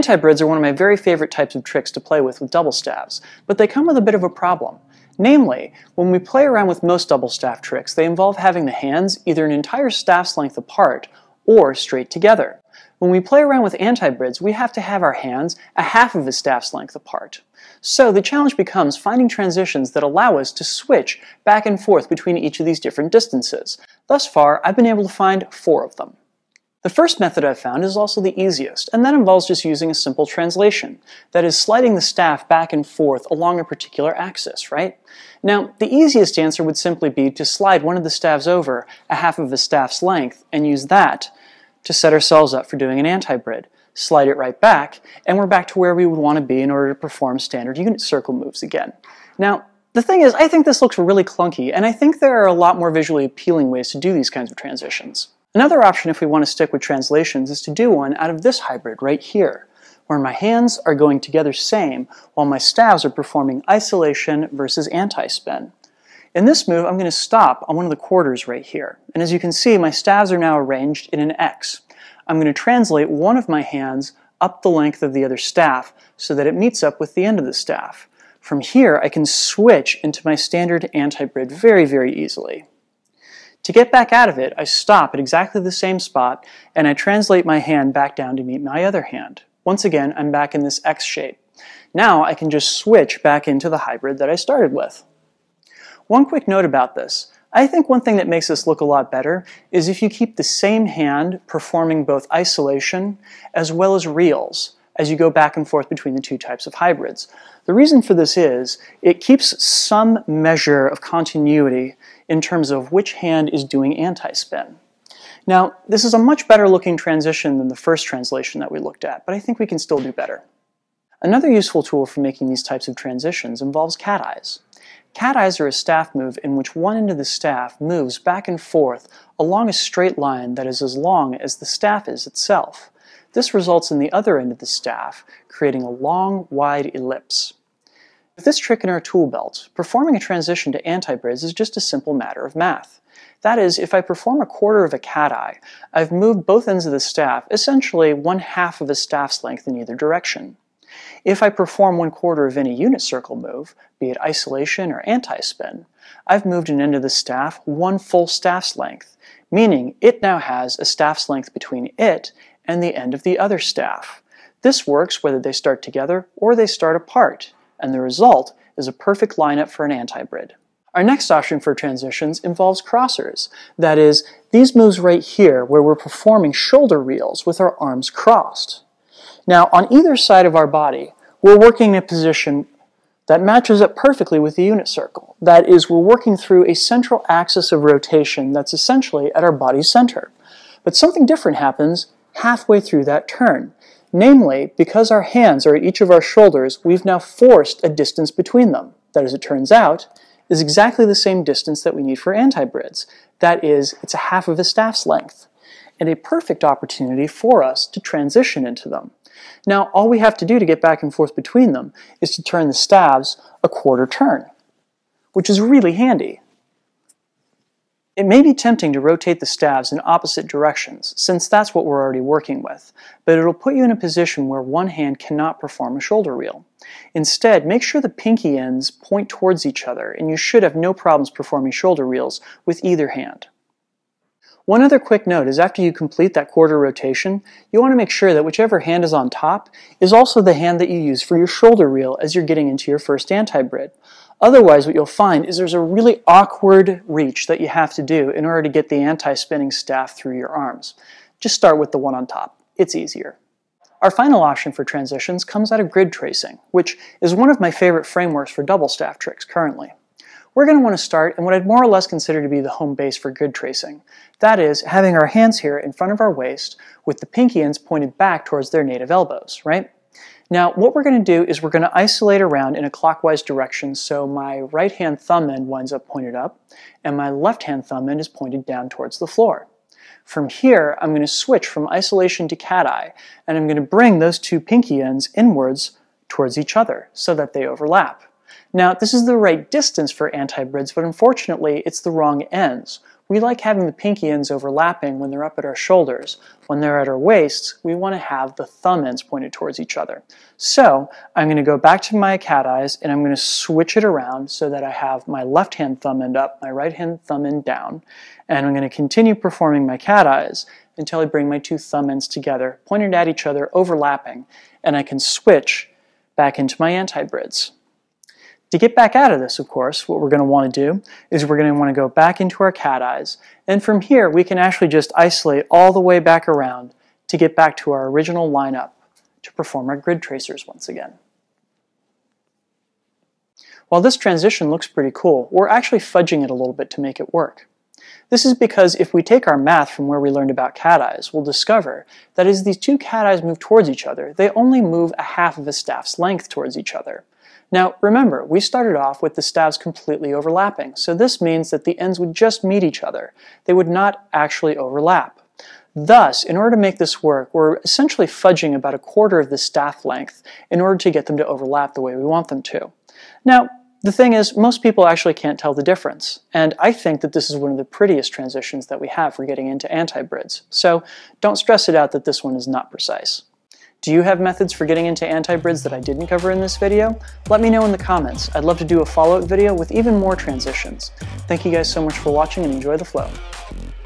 Anti-brids are one of my very favorite types of tricks to play with with double staves, but they come with a bit of a problem. Namely, when we play around with most double staff tricks, they involve having the hands either an entire staff's length apart or straight together. When we play around with anti-brids, we have to have our hands a half of a staff's length apart. So the challenge becomes finding transitions that allow us to switch back and forth between each of these different distances. Thus far, I've been able to find four of them. The first method I've found is also the easiest, and that involves just using a simple translation. That is, sliding the staff back and forth along a particular axis, right? Now, the easiest answer would simply be to slide one of the staves over a half of the staff's length and use that to set ourselves up for doing an anti-brid. Slide it right back, and we're back to where we would want to be in order to perform standard unit circle moves again. Now, the thing is, I think this looks really clunky, and I think there are a lot more visually appealing ways to do these kinds of transitions. Another option if we want to stick with translations is to do one out of this hybrid right here, where my hands are going together same while my staves are performing isolation versus anti-spin. In this move, I'm going to stop on one of the quarters right here. And as you can see, my staves are now arranged in an X. I'm going to translate one of my hands up the length of the other staff so that it meets up with the end of the staff. From here, I can switch into my standard anti-brid very, very easily. To get back out of it, I stop at exactly the same spot and I translate my hand back down to meet my other hand. Once again, I'm back in this X shape. Now I can just switch back into the hybrid that I started with. One quick note about this. I think one thing that makes this look a lot better is if you keep the same hand performing both isolation as well as reels as you go back and forth between the two types of hybrids. The reason for this is it keeps some measure of continuity in terms of which hand is doing anti-spin. Now, this is a much better looking transition than the first translation that we looked at, but I think we can still do better. Another useful tool for making these types of transitions involves cat eyes. Cat eyes are a staff move in which one end of the staff moves back and forth along a straight line that is as long as the staff is itself. This results in the other end of the staff creating a long, wide ellipse. With this trick in our tool belt, performing a transition to anti-brids is just a simple matter of math. That is, if I perform a quarter of a cat eye, I've moved both ends of the staff essentially one half of a staff's length in either direction. If I perform one quarter of any unit circle move, be it isolation or anti-spin, I've moved an end of the staff one full staff's length, meaning it now has a staff's length between it and the end of the other staff. This works whether they start together or they start apart, and the result is a perfect lineup for an anti-brid. Our next option for transitions involves crossers. That is, these moves right here where we're performing shoulder reels with our arms crossed. Now, on either side of our body, we're working in a position that matches up perfectly with the unit circle. That is, we're working through a central axis of rotation that's essentially at our body's center. But something different happens halfway through that turn. Namely, because our hands are at each of our shoulders, we've now forced a distance between them. That, as it turns out, is exactly the same distance that we need for anti-brids. That is, it's a half of a staff's length, and a perfect opportunity for us to transition into them. Now, all we have to do to get back and forth between them is to turn the staves a quarter turn, which is really handy. It may be tempting to rotate the staves in opposite directions, since that's what we're already working with, but it'll put you in a position where one hand cannot perform a shoulder reel. Instead, make sure the pinky ends point towards each other, and you should have no problems performing shoulder reels with either hand. One other quick note is after you complete that quarter rotation, you want to make sure that whichever hand is on top is also the hand that you use for your shoulder reel as you're getting into your first anti-brid. Otherwise, what you'll find is there's a really awkward reach that you have to do in order to get the anti-spinning staff through your arms. Just start with the one on top. It's easier. Our final option for transitions comes out of grid tracing, which is one of my favorite frameworks for double staff tricks currently. We're going to want to start in what I'd more or less consider to be the home base for grid tracing. That is, having our hands here in front of our waist with the pinky ends pointed back towards their native elbows, right? Now, what we're going to do is we're going to isolate around in a clockwise direction so my right hand thumb end winds up pointed up and my left hand thumb end is pointed down towards the floor. From here, I'm going to switch from isolation to cat eye and I'm going to bring those two pinky ends inwards towards each other so that they overlap. Now, this is the right distance for antibrids, but unfortunately, it's the wrong ends. We like having the pinky ends overlapping when they're up at our shoulders. When they're at our waists, we want to have the thumb ends pointed towards each other. So I'm going to go back to my cat eyes and I'm going to switch it around so that I have my left hand thumb end up, my right hand thumb end down. And I'm going to continue performing my cat eyes until I bring my two thumb ends together, pointed at each other, overlapping, and I can switch back into my antibrids. To get back out of this, of course, what we're going to want to do is we're going to want to go back into our cat eyes, and from here we can actually just isolate all the way back around to get back to our original lineup to perform our grid tracers once again. While this transition looks pretty cool, we're actually fudging it a little bit to make it work. This is because if we take our math from where we learned about cat eyes, we'll discover that as these two cat eyes move towards each other, they only move a half of a staff's length towards each other. Now, remember, we started off with the staves completely overlapping, so this means that the ends would just meet each other. They would not actually overlap. Thus, in order to make this work, we're essentially fudging about a quarter of the staff length in order to get them to overlap the way we want them to. Now, the thing is, most people actually can't tell the difference, and I think that this is one of the prettiest transitions that we have for getting into antibrids, so don't stress it out that this one is not precise. Do you have methods for getting into antibrids that I didn't cover in this video? Let me know in the comments. I'd love to do a follow-up video with even more transitions. Thank you guys so much for watching and enjoy the flow.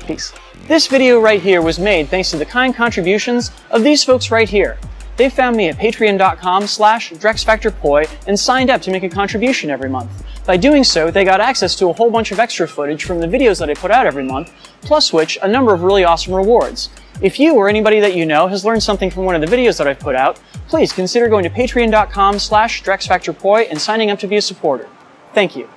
Peace. This video right here was made thanks to the kind contributions of these folks right here. They found me at patreon.com slash drexfactorpoi and signed up to make a contribution every month. By doing so, they got access to a whole bunch of extra footage from the videos that I put out every month, plus which, a number of really awesome rewards. If you or anybody that you know has learned something from one of the videos that I've put out, please consider going to patreon.com slash drexfactorpoi and signing up to be a supporter. Thank you.